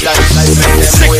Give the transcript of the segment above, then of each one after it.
Sick. with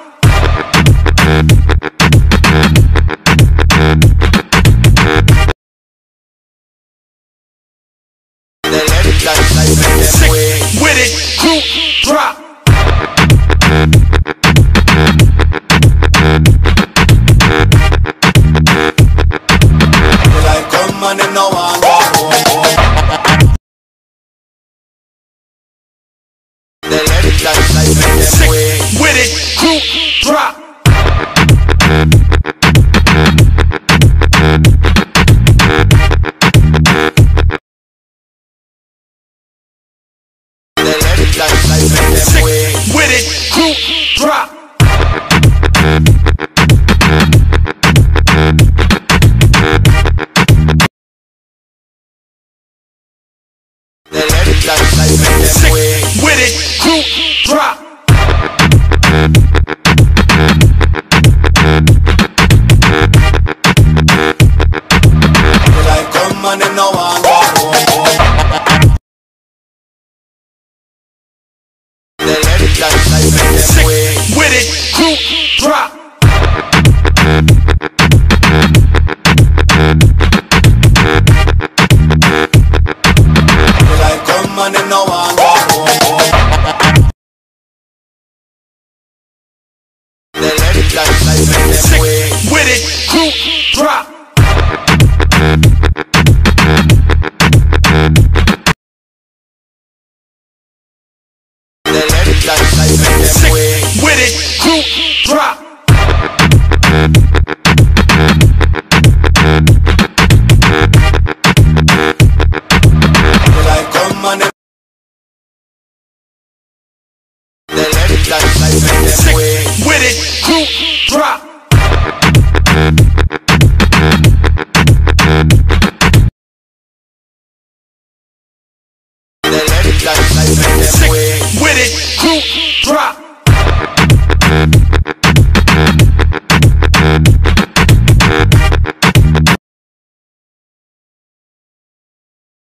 Sick with it, group drop. Sick with it, group drop. Group drop. Like and. Sick with it, group drop. Like come and them no drop. Sick with it, group drop. drop.